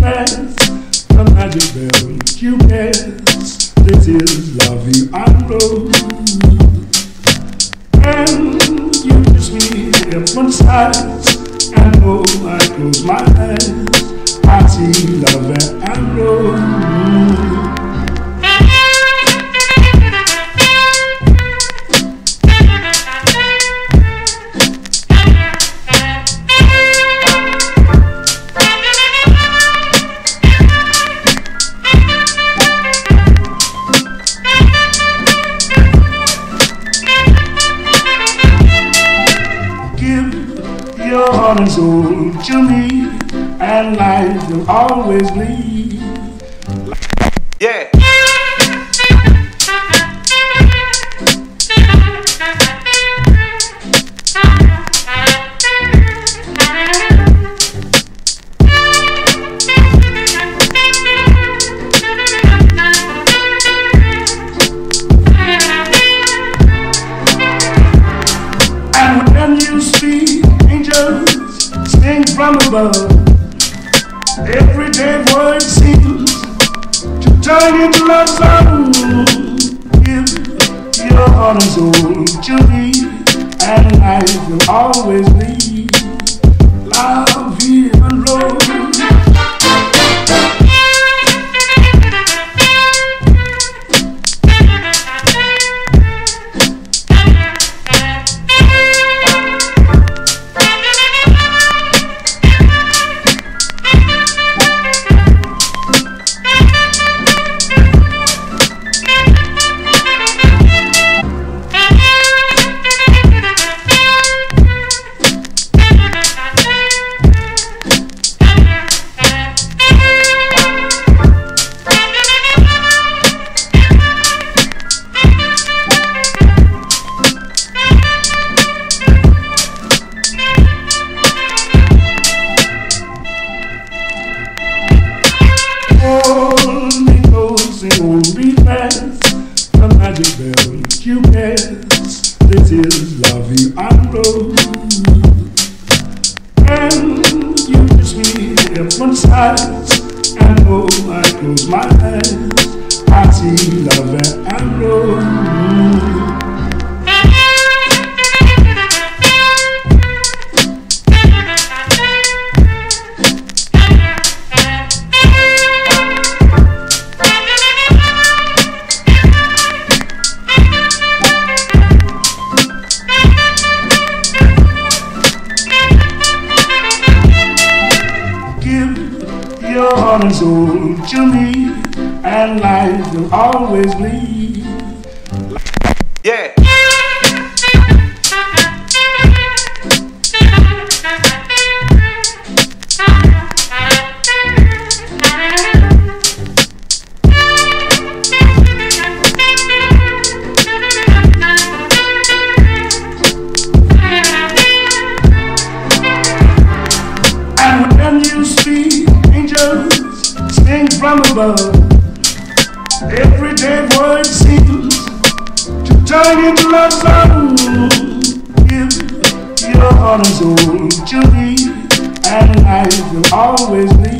friends, the magic bell Cupid's. This is love you rose. And you kiss me different sides. And oh, I close my eyes. I see love and rose. And and life will always bleed. Yeah. From above. Everyday word seems to turn into love song. Give your heart and soul to me, and life will always be is love you unroll. And you kiss me different sides. And oh, I close my eyes. I see love and roll. Your heart and soul to me, and life will always bleed. Yeah. And when you speak, angels sing from above. Everyday word seems to turn into love song. Give your heart and soul to me, and life will always be.